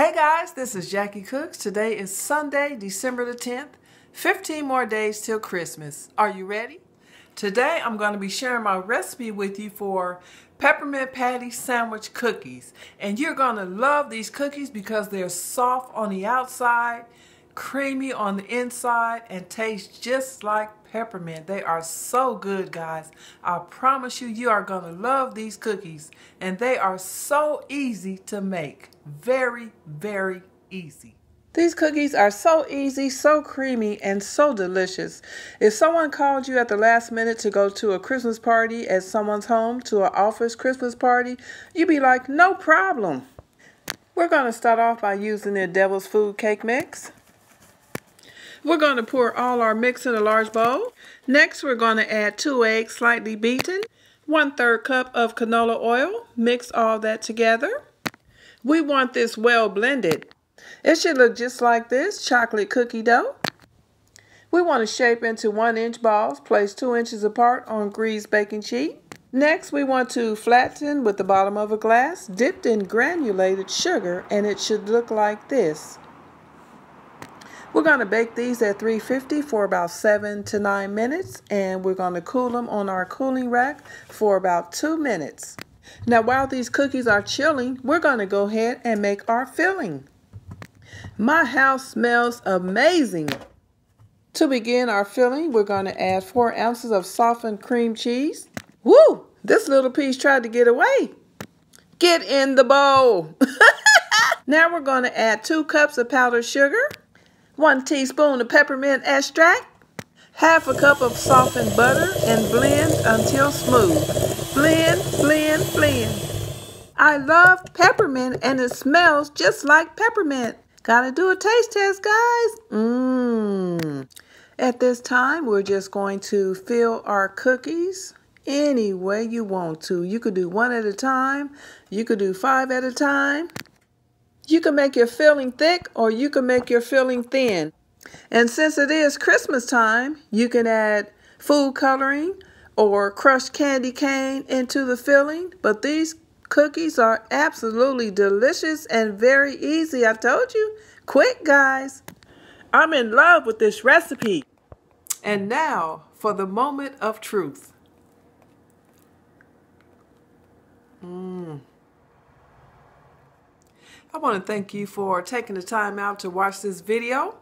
Hey guys, this is Jackie Cooks. Today is Sunday, December the 10th. 15 more days till Christmas. Are you ready? Today I'm going to be sharing my recipe with you for peppermint patty sandwich cookies. And you're going to love these cookies because they're soft on the outside, creamy on the inside, and taste just like peppermint. They are so good, guys. I promise you, you are going to love these cookies. And they are so easy to make. Very, very easy. These cookies are so easy, so creamy, and so delicious. If someone called you at the last minute to go to a Christmas party at someone's home, to an office Christmas party, you'd be like, no problem. We're going to start off by using the Devil's Food Cake Mix. We're going to pour all our mix in a large bowl. Next, we're going to add two eggs slightly beaten, one third cup of canola oil. Mix all that together. We want this well blended. It should look just like this, chocolate cookie dough. We want to shape into one inch balls, place two inches apart on greased baking sheet. Next, we want to flatten with the bottom of a glass, dipped in granulated sugar, and it should look like this. We're going to bake these at 350 for about 7 to 9 minutes and we're going to cool them on our cooling rack for about 2 minutes. Now while these cookies are chilling, we're going to go ahead and make our filling. My house smells amazing. To begin our filling, we're going to add 4 ounces of softened cream cheese. Woo! This little piece tried to get away. Get in the bowl. now we're going to add 2 cups of powdered sugar. 1 teaspoon of peppermint extract, half a cup of softened butter, and blend until smooth. Blend, blend, blend. I love peppermint and it smells just like peppermint. Gotta do a taste test, guys. Mmm. At this time, we're just going to fill our cookies any way you want to. You could do one at a time. You could do five at a time. You can make your filling thick or you can make your filling thin. And since it is Christmas time, you can add food coloring or crushed candy cane into the filling. But these cookies are absolutely delicious and very easy. I told you. Quick, guys. I'm in love with this recipe. And now for the moment of truth. Mmm. I want to thank you for taking the time out to watch this video.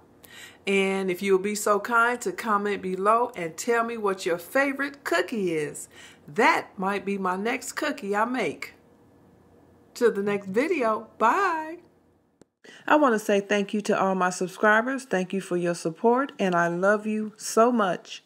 And if you will be so kind to comment below and tell me what your favorite cookie is. That might be my next cookie I make. Till the next video, bye. I want to say thank you to all my subscribers. Thank you for your support and I love you so much.